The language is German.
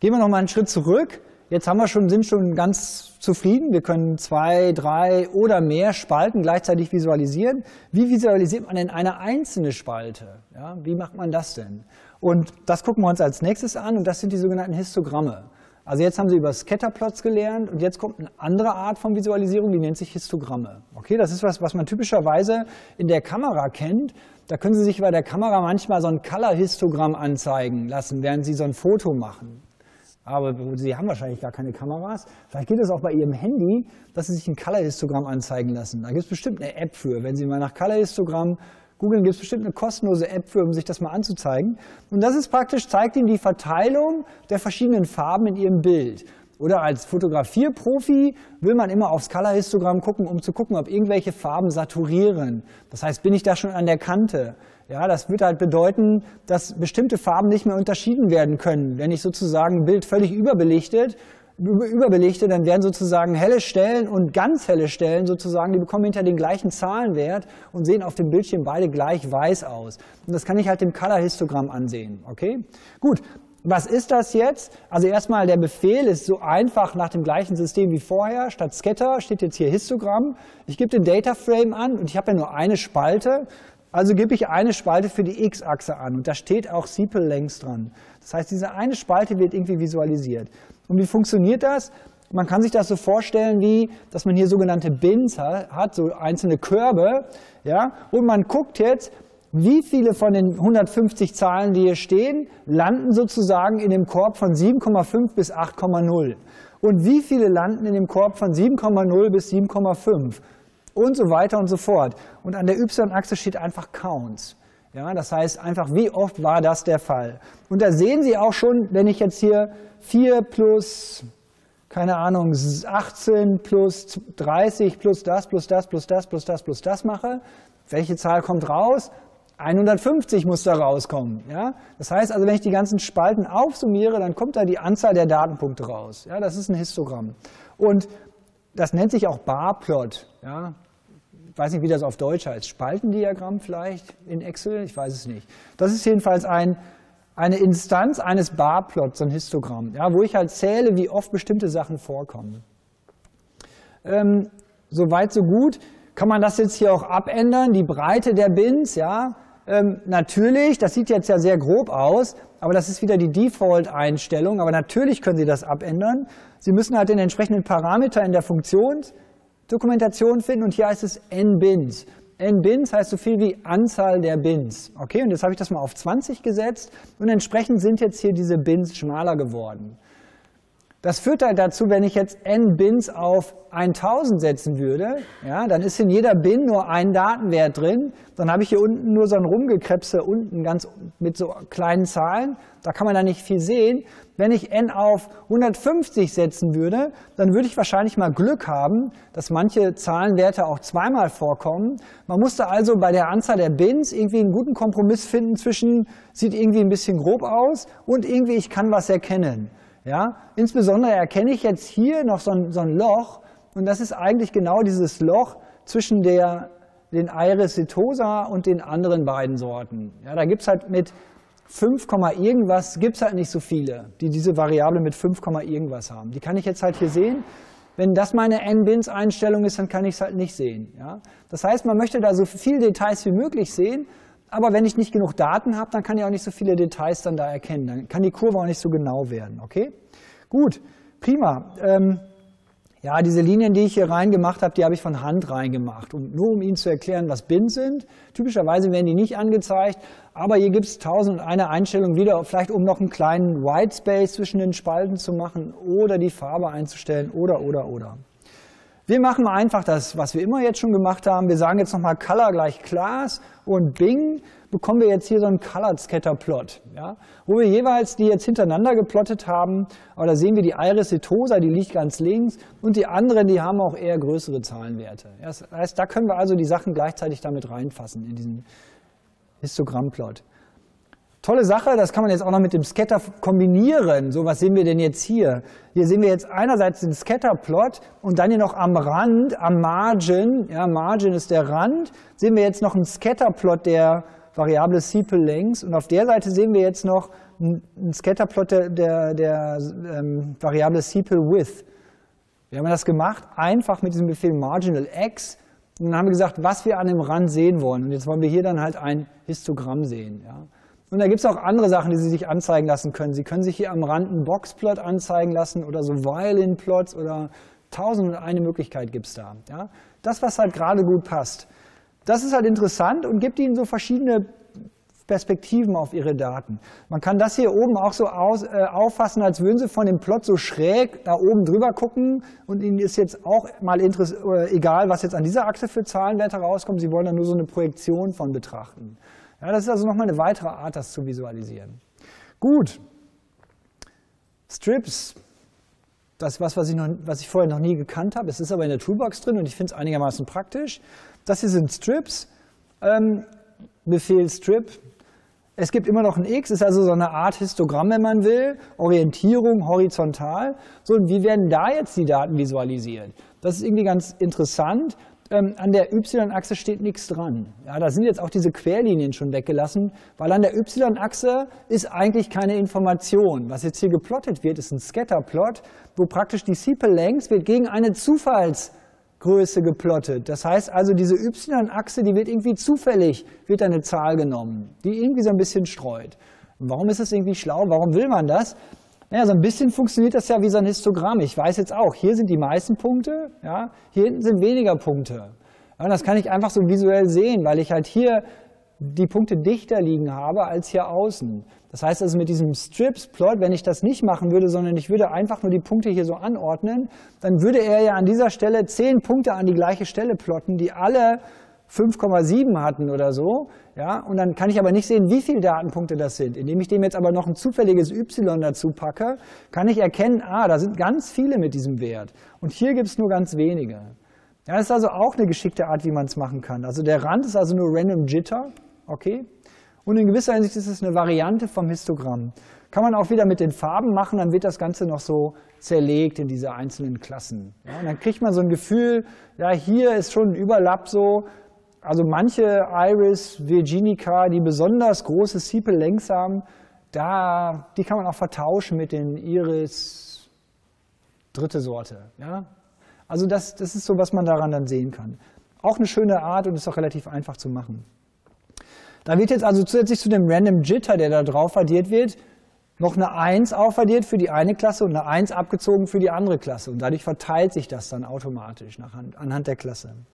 Gehen wir noch mal einen Schritt zurück. Jetzt haben wir schon, sind schon ganz zufrieden. Wir können zwei, drei oder mehr Spalten gleichzeitig visualisieren. Wie visualisiert man denn eine einzelne Spalte? Ja, wie macht man das denn? Und das gucken wir uns als nächstes an und das sind die sogenannten Histogramme. Also jetzt haben Sie über Scatterplots gelernt und jetzt kommt eine andere Art von Visualisierung, die nennt sich Histogramme. Okay, das ist was, was man typischerweise in der Kamera kennt. Da können Sie sich bei der Kamera manchmal so ein Color-Histogramm anzeigen lassen, während Sie so ein Foto machen aber Sie haben wahrscheinlich gar keine Kameras. Vielleicht geht es auch bei Ihrem Handy, dass Sie sich ein Color-Histogramm anzeigen lassen. Da gibt es bestimmt eine App für. Wenn Sie mal nach Color-Histogramm googeln, gibt es bestimmt eine kostenlose App für, um sich das mal anzuzeigen. Und das ist praktisch, zeigt Ihnen die Verteilung der verschiedenen Farben in Ihrem Bild. Oder als Fotografierprofi will man immer aufs Color-Histogramm gucken, um zu gucken, ob irgendwelche Farben saturieren. Das heißt, bin ich da schon an der Kante? Ja, das wird halt bedeuten, dass bestimmte Farben nicht mehr unterschieden werden können. Wenn ich sozusagen ein Bild völlig überbelichtet, überbelichte, dann werden sozusagen helle Stellen und ganz helle Stellen sozusagen, die bekommen hinter den gleichen Zahlenwert und sehen auf dem Bildschirm beide gleich weiß aus. Und das kann ich halt im Color-Histogramm ansehen. Okay? Gut. Was ist das jetzt? Also erstmal der Befehl ist so einfach nach dem gleichen System wie vorher. Statt Scatter steht jetzt hier Histogramm. Ich gebe den Data Frame an und ich habe ja nur eine Spalte. Also gebe ich eine Spalte für die x-Achse an und da steht auch Sepal längs dran. Das heißt, diese eine Spalte wird irgendwie visualisiert. Und wie funktioniert das? Man kann sich das so vorstellen, wie, dass man hier sogenannte Bins hat, so einzelne Körbe, ja, und man guckt jetzt, wie viele von den 150 Zahlen, die hier stehen, landen sozusagen in dem Korb von 7,5 bis 8,0. Und wie viele landen in dem Korb von 7,0 bis 7,5 und so weiter und so fort. Und an der y-Achse steht einfach Counts. Ja, das heißt einfach, wie oft war das der Fall. Und da sehen Sie auch schon, wenn ich jetzt hier 4 plus, keine Ahnung, 18 plus 30 plus das, plus das, plus das, plus das, plus das mache, welche Zahl kommt raus? 150 muss da rauskommen. Ja? Das heißt also, wenn ich die ganzen Spalten aufsummiere, dann kommt da die Anzahl der Datenpunkte raus. Ja, das ist ein Histogramm. Und das nennt sich auch Barplot. Ja? Ich weiß nicht, wie das auf Deutsch heißt. Spaltendiagramm vielleicht in Excel? Ich weiß es nicht. Das ist jedenfalls ein, eine Instanz eines Barplots, so ein Histogramm, ja, wo ich halt zähle, wie oft bestimmte Sachen vorkommen. Ähm, Soweit, so gut. Kann man das jetzt hier auch abändern? Die Breite der Bins, ja, ähm, natürlich, das sieht jetzt ja sehr grob aus, aber das ist wieder die Default-Einstellung. Aber natürlich können Sie das abändern. Sie müssen halt den entsprechenden Parameter in der Funktionsdokumentation finden und hier heißt es n-Bins. n-Bins heißt so viel wie Anzahl der Bins. Okay, und jetzt habe ich das mal auf 20 gesetzt und entsprechend sind jetzt hier diese Bins schmaler geworden. Das führt halt dazu, wenn ich jetzt n Bins auf 1000 setzen würde, ja, dann ist in jeder Bin nur ein Datenwert drin. Dann habe ich hier unten nur so ein Rumgekrebse unten ganz mit so kleinen Zahlen. Da kann man da nicht viel sehen. Wenn ich n auf 150 setzen würde, dann würde ich wahrscheinlich mal Glück haben, dass manche Zahlenwerte auch zweimal vorkommen. Man musste also bei der Anzahl der Bins irgendwie einen guten Kompromiss finden zwischen, sieht irgendwie ein bisschen grob aus und irgendwie ich kann was erkennen. Ja? Insbesondere erkenne ich jetzt hier noch so ein, so ein Loch und das ist eigentlich genau dieses Loch zwischen der, den Iris setosa und den anderen beiden Sorten. Ja, da gibt es halt mit 5, irgendwas, gibt es halt nicht so viele, die diese Variable mit 5, irgendwas haben. Die kann ich jetzt halt hier sehen. Wenn das meine N-Bins-Einstellung ist, dann kann ich es halt nicht sehen. Ja? Das heißt, man möchte da so viele Details wie möglich sehen, aber wenn ich nicht genug Daten habe, dann kann ich auch nicht so viele Details dann da erkennen. Dann kann die Kurve auch nicht so genau werden. Okay? Gut, prima. Ähm, ja, diese Linien, die ich hier reingemacht habe, die habe ich von Hand reingemacht. Und nur um Ihnen zu erklären, was Bins sind. Typischerweise werden die nicht angezeigt, aber hier gibt es tausend und eine Einstellung wieder, vielleicht um noch einen kleinen White Space zwischen den Spalten zu machen oder die Farbe einzustellen oder, oder, oder. Wir machen einfach das, was wir immer jetzt schon gemacht haben. Wir sagen jetzt nochmal Color gleich Class und Bing bekommen wir jetzt hier so einen Colored Scatter Plot, ja, wo wir jeweils die jetzt hintereinander geplottet haben. Aber da sehen wir die Iris setosa, die liegt ganz links und die anderen, die haben auch eher größere Zahlenwerte. Das heißt, da können wir also die Sachen gleichzeitig damit reinfassen in diesen Histogrammplot. Tolle Sache, das kann man jetzt auch noch mit dem Scatter kombinieren. So, was sehen wir denn jetzt hier? Hier sehen wir jetzt einerseits den Scatterplot und dann hier noch am Rand, am Margin, ja, Margin ist der Rand, sehen wir jetzt noch einen Scatterplot der Variable Sepal Length und auf der Seite sehen wir jetzt noch ein Scatterplot der, der, der ähm, Variable Sepal Width. Wir haben das gemacht, einfach mit diesem Befehl marginal x. Und dann haben wir gesagt, was wir an dem Rand sehen wollen. Und jetzt wollen wir hier dann halt ein Histogramm sehen. Ja. Und da gibt es auch andere Sachen, die Sie sich anzeigen lassen können. Sie können sich hier am Rand einen Boxplot anzeigen lassen oder so Violin-Plots oder tausend und eine Möglichkeit gibt es da. Ja. Das, was halt gerade gut passt. Das ist halt interessant und gibt Ihnen so verschiedene Perspektiven auf ihre Daten. Man kann das hier oben auch so aus, äh, auffassen, als würden Sie von dem Plot so schräg da oben drüber gucken und Ihnen ist jetzt auch mal äh, egal, was jetzt an dieser Achse für Zahlenwerte rauskommen. Sie wollen da nur so eine Projektion von betrachten. Ja, das ist also nochmal eine weitere Art, das zu visualisieren. Gut. Strips. Das ist was, was ich, noch, was ich vorher noch nie gekannt habe. Es ist aber in der Toolbox drin und ich finde es einigermaßen praktisch. Das hier sind Strips. Ähm, Befehl Strip es gibt immer noch ein X, ist also so eine Art Histogramm, wenn man will, Orientierung horizontal. So, und wie werden da jetzt die Daten visualisiert? Das ist irgendwie ganz interessant. Ähm, an der Y-Achse steht nichts dran. Ja, da sind jetzt auch diese Querlinien schon weggelassen, weil an der Y-Achse ist eigentlich keine Information. Was jetzt hier geplottet wird, ist ein Scatterplot, wo praktisch die Sepal Length wird gegen eine Zufalls Größe geplottet. Das heißt also, diese y-Achse, die wird irgendwie zufällig, wird eine Zahl genommen, die irgendwie so ein bisschen streut. warum ist das irgendwie schlau? Warum will man das? Naja, so ein bisschen funktioniert das ja wie so ein Histogramm. Ich weiß jetzt auch, hier sind die meisten Punkte, ja, hier hinten sind weniger Punkte. Ja, und das kann ich einfach so visuell sehen, weil ich halt hier die Punkte dichter liegen habe als hier außen. Das heißt also mit diesem Strips-Plot, wenn ich das nicht machen würde, sondern ich würde einfach nur die Punkte hier so anordnen, dann würde er ja an dieser Stelle zehn Punkte an die gleiche Stelle plotten, die alle 5,7 hatten oder so. Ja, und dann kann ich aber nicht sehen, wie viele Datenpunkte das sind. Indem ich dem jetzt aber noch ein zufälliges y dazu packe, kann ich erkennen, ah, da sind ganz viele mit diesem Wert. Und hier gibt es nur ganz wenige. Ja, das ist also auch eine geschickte Art, wie man es machen kann. Also der Rand ist also nur Random Jitter. Okay? Und in gewisser Hinsicht ist es eine Variante vom Histogramm. Kann man auch wieder mit den Farben machen, dann wird das Ganze noch so zerlegt in diese einzelnen Klassen. Ja, und dann kriegt man so ein Gefühl, ja, hier ist schon ein Überlapp so. Also manche Iris Virginica, die besonders große Sepal-Lengths haben, da, die kann man auch vertauschen mit den Iris dritte Sorte. Ja? Also das, das ist so, was man daran dann sehen kann. Auch eine schöne Art und ist auch relativ einfach zu machen. Da wird jetzt also zusätzlich zu dem Random Jitter, der da drauf addiert wird, noch eine 1 aufaddiert für die eine Klasse und eine 1 abgezogen für die andere Klasse. Und dadurch verteilt sich das dann automatisch anhand der Klasse.